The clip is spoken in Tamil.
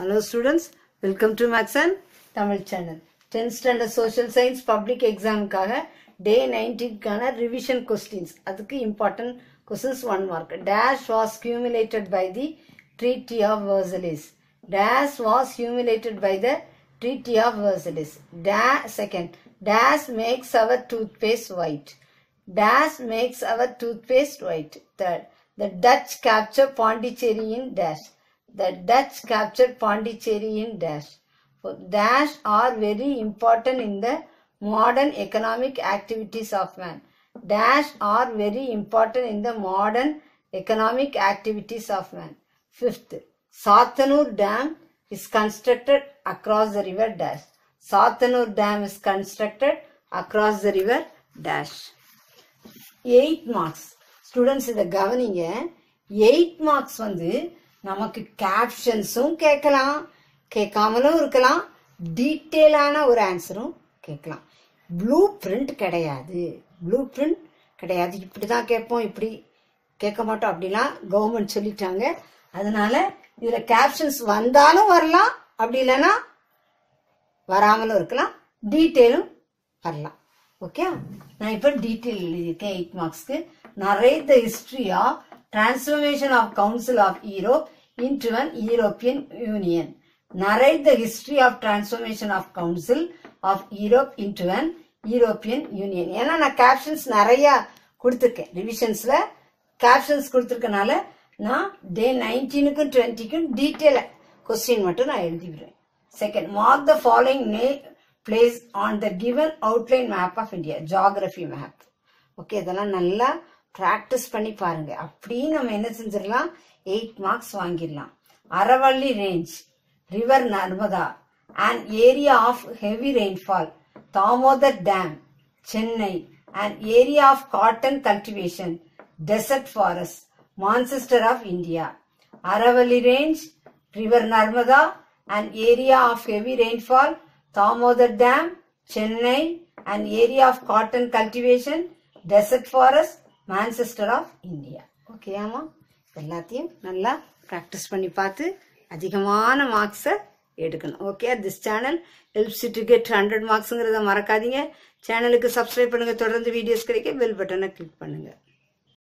Hello students, welcome to Max and Tamil channel. 10th standard social science public examக்காக day 19க்கான revision questions அதுக்கு important questions one mark. Dash was accumulated by the Treaty of Versailles. Dash was accumulated by the Treaty of Versailles. Dash second. Dash makes our toothpaste white. Dash makes our toothpaste white. Third, the Dutch captured Pondicherry in Dash. The Dutch captured Pondicherry in Dash. So, Dash are very important in the modern economic activities of man. Dash are very important in the modern economic activities of man. Fifth, Sathanur Dam is constructed across the river Dash. Sathanur Dam is constructed across the river Dash. Eight marks students இதை கவனிங்க எயிட் மார்க்ஸ் வந்து நமக்கு கேப்ஷன்ஸும் கேட்கலாம். கேட்காமலும் இருக்கலாம். டீட்டெயிலான ஒரு ஆன்சரும் கேட்கலாம். ப்ளூ பிரிண்ட் கிடையாது. ப்ளூ பிரிண்ட் கிடையாது. இப்படி தான் கேட்போம். இப்படி கேட்க மாட்டோம் அப்படிலாம் கவர்மெண்ட் சொல்லிட்டாங்க. அதனால இதில் கேப்ஷன்ஸ் வந்தாலும் வரலாம். அப்படி இல்லைன்னா வராமலும் இருக்கலாம். டீட்டெயிலும் வரலாம். ஓகே நான் இப்போ டீட்டெயில் எழுதியிருக்கேன் எயிட் மார்க்ஸ்க்கு நிறைய the history of transformation of Council of Europe into an European Union narrate the history of transformation of council of europe into an european union. ஏன்னா நான் கேப்ஷன்ஸ் நிறைய கொடுத்துருக்கேன். ரிவிஷன்ஸில் கேப்ஷன்ஸ் கொடுத்துருக்கனால நான் டே நைன்டீனுக்கும் டுவெண்ட்டிக்கும் டீட்டெயில் கொஸ்டின் மட்டும் நான் எழுதிவிடுவேன் second mark the following name place on the given outline map of India geography map okay இதெல்லாம் நல்லா ப்ராக்டிஸ் பண்ணி பாருங்க. அப்படியே நம்ம என்ன செஞ்சிடலாம்? எயிட் மார்க்ஸ் வாங்கிடலாம். Aravalli range river Narmada and area of heavy rainfall Damodar dam Chennai and area of cotton cultivation desert forest Manchester of India Aravalli range river Narmada and area of heavy rainfall Damodar dam Chennai and area of cotton cultivation desert forest Manchester of India okay ஆமா? எல்லாத்தையும் நல்லா ப்ராக்டிஸ் பண்ணி பார்த்து அதிகமான மார்க்ஸை எடுக்கணும். Okay this channel helps to get hundred மார்க்ஸுங்கிறத மறக்காதீங்க. சேனலுக்கு சப்ஸ்கிரைப் பண்ணுங்கள் தொடர்ந்து வீடியோஸ் கிடைக்க பெல் பட்டனை கிளிக் பண்ணுங்கள்